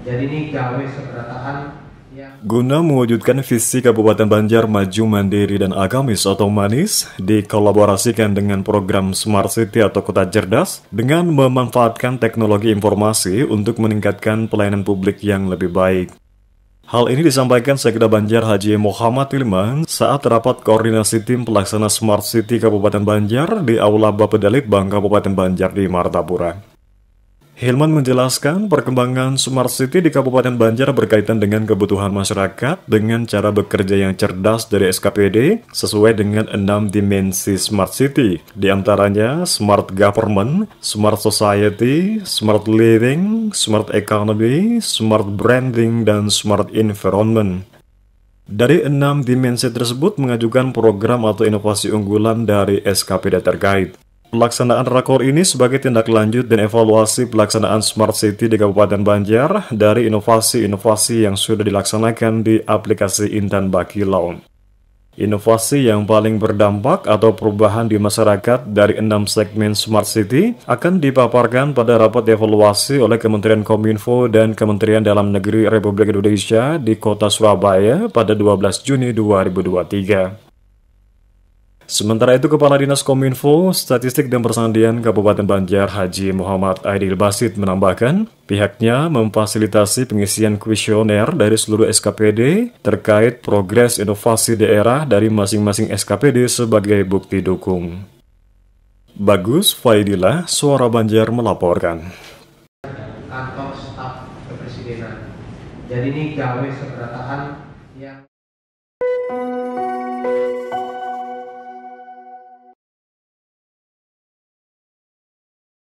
Jadi ini gawe seberataan Guna mewujudkan visi Kabupaten Banjar maju mandiri dan agamis atau manis, dikolaborasikan dengan program Smart City atau Kota Cerdas dengan memanfaatkan teknologi informasi untuk meningkatkan pelayanan publik yang lebih baik. Hal ini disampaikan Sekda Banjar Haji Muhammad Tilman saat rapat koordinasi tim pelaksana Smart City Kabupaten Banjar di Aula Bapedalit Bang Kabupaten Banjar di Martapura. Hilman menjelaskan perkembangan Smart City di Kabupaten Banjar berkaitan dengan kebutuhan masyarakat dengan cara bekerja yang cerdas dari SKPD sesuai dengan enam dimensi Smart City, di antaranya Smart Government, Smart Society, Smart Living, Smart Economy, Smart Branding, dan Smart Environment. Dari enam dimensi tersebut mengajukan program atau inovasi unggulan dari SKPD terkait. Pelaksanaan rakor ini sebagai tindak lanjut dan evaluasi pelaksanaan Smart City di Kabupaten Banjar dari inovasi-inovasi yang sudah dilaksanakan di aplikasi Intan Baki Laun. Inovasi yang paling berdampak atau perubahan di masyarakat dari enam segmen Smart City akan dipaparkan pada rapat evaluasi oleh Kementerian Kominfo dan Kementerian Dalam Negeri Republik Indonesia di kota Surabaya pada 12 Juni 2023. Sementara itu, Kepala Dinas Kominfo, Statistik dan Persandian Kabupaten Banjar Haji Muhammad Aidil Basit menambahkan, pihaknya memfasilitasi pengisian kuesioner dari seluruh SKPD terkait progres inovasi daerah dari masing-masing SKPD sebagai bukti dukung. Bagus Faidillah, Suara Banjar melaporkan. kantor staf kepresidenan. Jadi ini gawe seberataan yang